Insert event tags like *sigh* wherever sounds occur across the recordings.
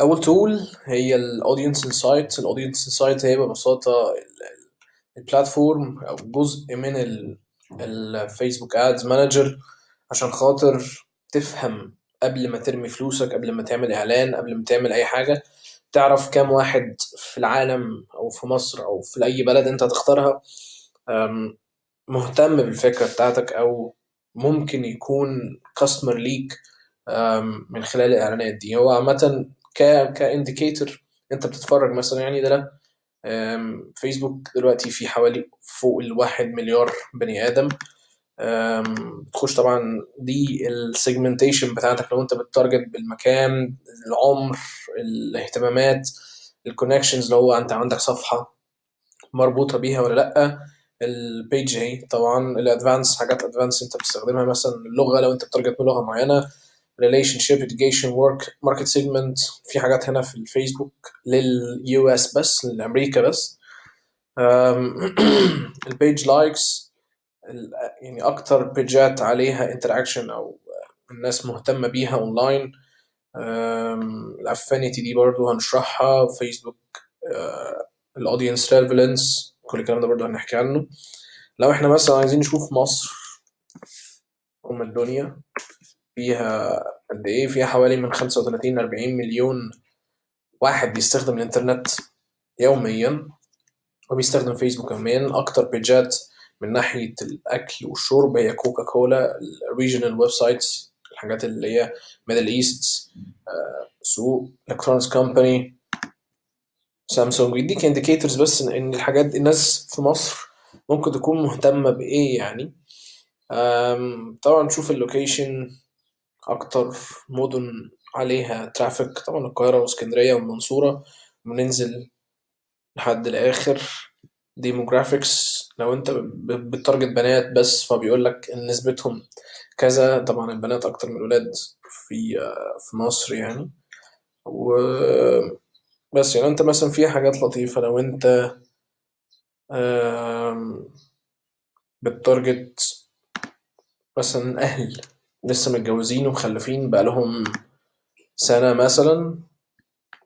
أول tool هي ال audience insight ال audience insight هي ببساطة ال platform أو جزء من ال Facebook Ads Manager عشان خاطر تفهم قبل ما ترمي فلوسك قبل ما تعمل إعلان قبل ما تعمل أي حاجة. تعرف كام واحد في العالم أو في مصر أو في أي بلد أنت هتختارها. مهتم بالفكرة بتاعتك أو ممكن يكون customer ليك من خلال الإعلانات دي. هو عامة ك indicator انت بتتفرج مثلا يعني ده لا. فيسبوك دلوقتي في حوالي فوق الواحد مليار بني آدم. بتخش طبعا دي ال segmentation بتاعتك. لو انت بت target بالمكان العمر الاهتمامات ال connections لو هو انت عندك صفحة مربوطة بيها ولا لأ ال page اهي طبعا ال advanced حاجات advanced انت بتستخدمها مثلا اللغة لو انت بت target بلغة معينة. relationship education work market segment في حاجات هنا في الفيسبوك لل US بس لأمريكا بس. *clears throat* ال page likes يعني أكتر page ات عليها interaction أو الناس مهتمة بيها اونلاين ال affinity دي برضو هنشرحها. فيسبوك ال audience relevance كل الكلام ده برضو هنحكي عنه. لو إحنا مثلا عايزين نشوف مصر أم الدنيا. فيها قد إيه؟ فيها حوالي من 35 ل 40 مليون واحد بيستخدم الإنترنت يوميا وبيستخدم فيسبوك كمان. أكتر page ات من ناحية الأكل والشرب هي كوكا كولا ال regional websites الحاجات اللي هي Middle East سوق electronics company سامسونج. بيديك indicators بس ان الحاجات الناس في مصر ممكن تكون مهتمة بإيه يعني؟ طبعا نشوف ال location. أكتر مدن عليها traffic طبعا القاهرة واسكندرية والمنصوره وننزل لحد الآخر. demographics لو أنت بت target بنات بس فبيقول لك إن نسبتهم كذا. طبعا البنات أكتر من الولاد في في مصر يعني. و بس يعني أنت مثلا في حاجات لطيفة لو أنت بتارجت مثلا أهل لسه متجوزين ومخلفين بقالهم سنة مثلا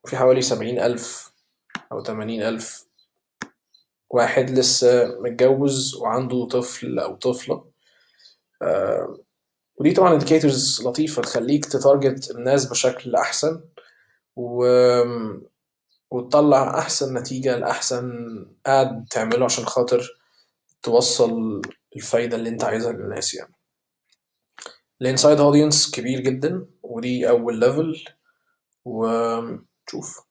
في حوالي سبعين ألف أو تمانين ألف واحد لسه متجوز وعنده طفل أو طفلة. آه، ودي طبعا indicators لطيفة تخليك تتارجت الناس بشكل أحسن و... وتطلع أحسن نتيجة لأحسن ad تعمله عشان خاطر توصل الفايدة اللي أنت عايزها للناس يعني. ال insight audience كبير جدا ودي أول level وشوف